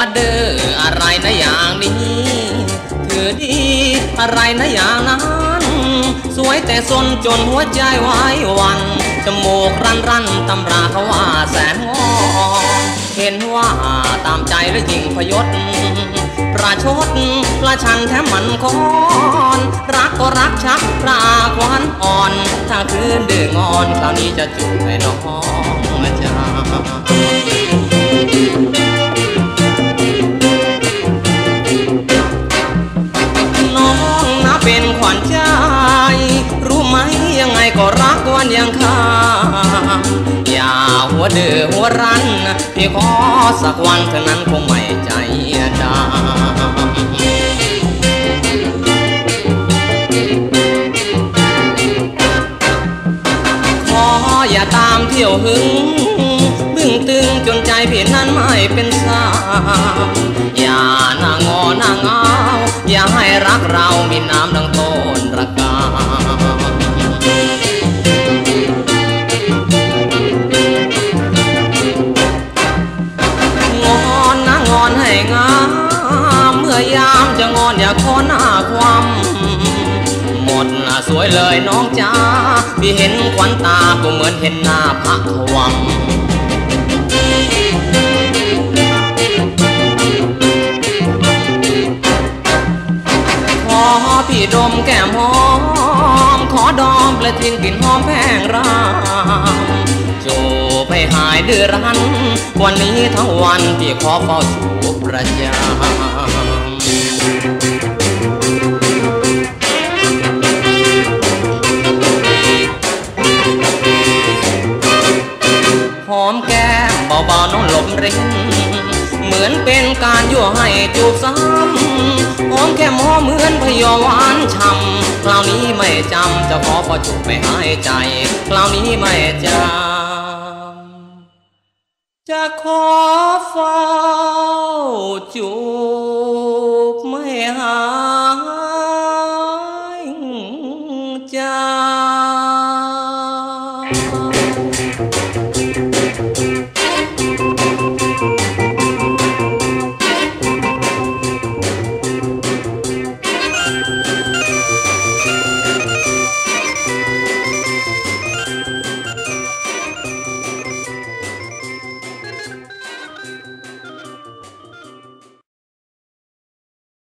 หัวเด้ออะไรนะอย่างนี้ถือดีอะไรนะอย่างนั้นสวยแต่สนจนหัวใจไว้วันจมูกรันรันตำราเขาว่าแสนงอเห็นว่าตามใจแล้วยิ่งพยศประชดประชันแถมมันคอนรักก็รักชักปลาควันอ่อน ถ้าคืนดื้องอน คราวนี้จะจูบให้น้องจ้า หัวเดือหัวรันพี่ขอสักวันเท่านั้นคงไม่ใจดำขออย่าตามเที่ยวหึงบึ้งตึงจนใจพี่นั้นไม่เป็นสาวอย่าหน้างอหน้าเงาอย่าให้รักเรามีน้ำดังต้นระกา จะงอนอย่าขอหน้าความหมดหน้าสวยเลยน้องจ้าพี่เห็นขวัญตาก็เหมือนเห็นหน้าพระขวังขอพี่ดมแก้มหอม ขอดอมและทิ้งกลิ่นหอมแพงรามจูไปหายดื้อรั้น วันนี้ทั้งวันพี่ขอเฝ้าจูประจำ มแก้มเบาๆน้องหลบเร่งเหมือนเป็นการยั่วให้จูบซ้ำหอมแค่มอเหมือนพยอหวานช่ำคราวนี้ไม่จำจะขอพอจูบไม่หายใจ คราวนี้ไม่จำจะขอเฝ้าจูบไม่หายใจ